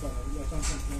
转了，要上上天